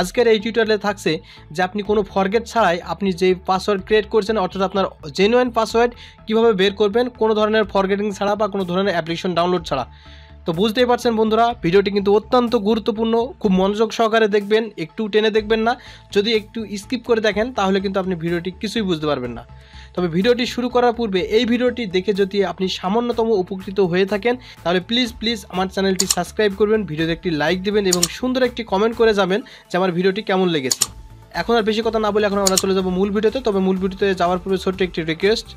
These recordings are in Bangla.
আজকের এই টিউটোরিয়ালে থাকছে যে আপনি কোনো ফরগেট ছাড়াই আপনি যে পাসওয়ার্ড ক্রিয়েট করছেন, অর্থাৎ আপনার জেনুইন পাসওয়ার্ড কীভাবে বের করবেন, কোনো ধরনের ফরগেটিং ছাড়া বা কোনো ধরনের অ্যাপ্লিকেশন ডাউনলোড ছাড়া। তো বুঝতেই পারছেন বন্ধুরা, ভিডিওটি কিন্তু অত্যন্ত গুরুত্বপূর্ণ। খুব মনোযোগ সহকারে দেখবেন, একটু টেনে দেখবেন না। যদি একটু স্কিপ করে দেখেন, তাহলে কিন্তু আপনি ভিডিওটি কিছুই বুঝতে পারবেন না। তবে ভিডিওটি শুরু করার পূর্বে এই ভিডিওটি দেখে যদি আপনি সামান্যতম উপকৃত হয়ে থাকেন, তাহলে প্লিজ প্লিজ আমার চ্যানেলটি সাবস্ক্রাইব করবেন, ভিডিওতে একটি লাইক দেবেন এবং সুন্দর একটি কমেন্ট করে যাবেন যে আমার ভিডিওটি কেমন লেগেছে। এখন আর বেশি কথা না বলে এখন আমরা চলে যাব মূল ভিডিওতে। তবে মূল ভিডিওতে যাওয়ার পূর্বে ছোট্ট একটি রিকোয়েস্ট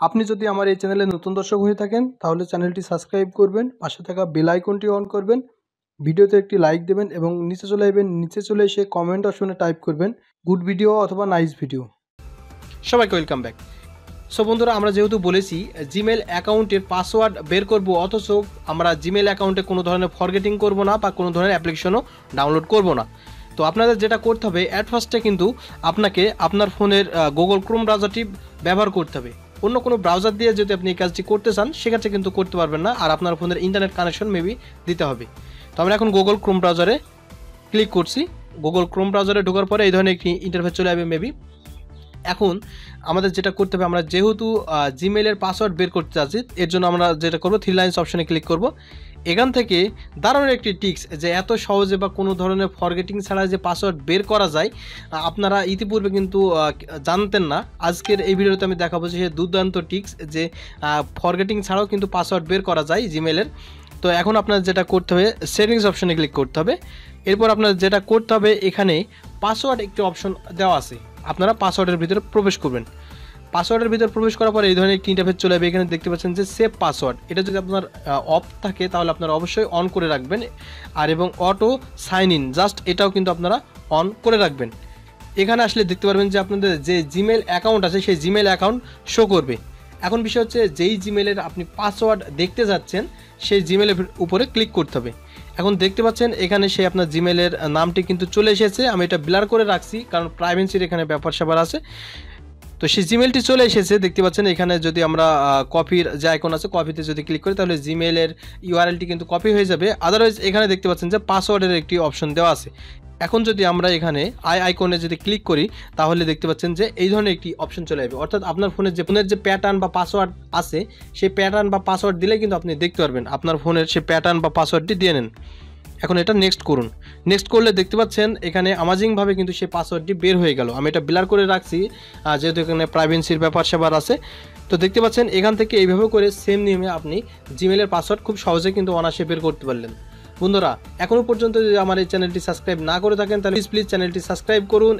আপনি যদি আমার এই চ্যানেলে নতুন দর্শক হয়ে থাকেন, তাহলে চ্যানেলটি সাবস্ক্রাইব করবেন, পাশে থাকা বেল আইকনটি অন করবেন, ভিডিওতে একটি লাইক দেবেন এবং নিচে চলে আসবেন, নিচে চলে এসে কমেন্ট অপশনে টাইপ করবেন গুড ভিডিও অথবা নাইস ভিডিও সবাইকে ওয়েলকাম ব্যাক সো বন্ধুরা, আমরা যেহেতু বলেছি জিমেল অ্যাকাউন্টের পাসওয়ার্ড বের করব, অথচ আমরা জিমেল অ্যাকাউন্টে কোনো ধরনের ফরগেটিং করব না বা কোনো ধরনের অ্যাপ্লিকেশনও ডাউনলোড করব না। তো আপনাদের যেটা করতে হবে অ্যাট ফার্স্টে কিন্তু আপনাকে আপনার ফোনের গুগল ক্রোম ব্রাউজারটি ব্যবহার করতে হবে। অন্য কোনো ব্রাউজার দিয়ে যদি আপনি এই কাজটি করতে চান, সেক্ষেত্রে কিন্তু করতে পারবেন না। আর আপনার ফোনের ইন্টারনেট কানেকশন মেবি দিতে হবে। তো আমরা এখন গুগল ক্রোম ব্রাউজারে ক্লিক করছি। গুগল ক্রোম ব্রাউজারে ঢোকার পরে এই ধরনের একটি ইন্টারফেস চলে আসবে মেবি এখন আমাদের যেটা করতে হবে, আমরা যেহেতু জিমেলের পাসওয়ার্ড বের করতে চাচ্ছি এর জন্য আমরা যেটা করব থ্রি লাইন্স অপশনে ক্লিক করব। এখান থেকে দারুণ একটি টিক্স যে এত সহজে বা কোনো ধরনের ফরগেটিং ছাড়া যে পাসওয়ার্ড বের করা যায়, আপনারা ইতিপূর্বে কিন্তু জানতেন না। আজকের এই ভিডিওতে আমি দেখাবো যে দুর্দান্ত টিক্স যে ফরগেটিং ছাড়াও কিন্তু পাসওয়ার্ড বের করা যায় জিমেলের তো এখন আপনার যেটা করতে হবে সেটিংস অপশনে ক্লিক করতে হবে। এরপর আপনার যেটা করতে হবে, এখানে পাসওয়ার্ড একটি অপশন দেওয়া আছে। আপনারা পাসওয়ার্ডের ভিতরে প্রবেশ করবেন। পাসওয়ার্ডের ভিতরে প্রবেশ করার পরে এই ধরনের একটি ইন্টারফেস চলে যাবে এখানে দেখতে পাচ্ছেন যে সেভ পাসওয়ার্ড এটা যদি আপনার অফ থাকে, তাহলে আপনারা অবশ্যই অন করে রাখবেন। আর এবং অটো সাইন ইন জাস্ট এটাও কিন্তু আপনারা অন করে রাখবেন। এখানে আসলে দেখতে পারবেন যে আপনাদের যে জিমেল অ্যাকাউন্ট আছে, সেই জিমেল অ্যাকাউন্ট শো করবে। এখন বিষয় হচ্ছে যেই জিমেলের আপনি পাসওয়ার্ড দেখতে যাচ্ছেন, সেই জিমেলের উপরে ক্লিক করতে হবে। এখন দেখতে পাচ্ছেন এখানে সেই আপনার জিমেলের নামটি কিন্তু চলে এসেছে। আমি এটা ব্লার করে রাখছি, কারণ প্রাইভেন্সির এখানে ব্যাপার স্যাপার আছে। তো সেই জিমেলটি চলে এসেছে, দেখতে পাচ্ছেন এখানে যদি আমরা কপির যে আইকন আছে কপিতে যদি ক্লিক করি, তাহলে জিমেলের ইউআরএলটি কিন্তু কপি হয়ে যাবে। আদারওয়াইজ এখানে দেখতে পাচ্ছেন যে পাসওয়ার্ডের একটি অপশন দেওয়া আছে। এখন যদি আমরা এখানে আই আইকনে যদি ক্লিক করি, তাহলে দেখতে পাচ্ছেন যে এই ধরনের একটি অপশন চলে যাবে অর্থাৎ আপনার ফোনের যে ফোনের যে প্যাটার্ন বা পাসওয়ার্ড আছে, সেই প্যাটার্ন বা পাসওয়ার্ড দিলে কিন্তু আপনি দেখতে পারবেন আপনার ফোনের সেই প্যাটার্ন বা পাসওয়ার্ডটি দিয়ে নেন। এখন এটা নেক্সট করুন। নেক্সট করলে দেখতে পাচ্ছেন এখানে আমাজিংভাবে কিন্তু সেই পাসওয়ার্ডটি বের হয়ে গেল। আমি এটা ব্লার করে রাখছি যেহেতু এখানে প্রাইভেন্সির ব্যাপার সেবার আছে। তো দেখতে পাচ্ছেন এখান থেকে এইভাবে করে সেম নিয়মে আপনি জিমেলের পাসওয়ার্ড খুব সহজে কিন্তু অনাসে বের করতে পারলেন। বন্ধুরা, এখনও পর্যন্ত যদি আমার এই চ্যানেলটি সাবস্ক্রাইব না করে থাকেন, তাহলে প্লিজ প্লিজ চ্যানেলটি সাবস্ক্রাইব করুন।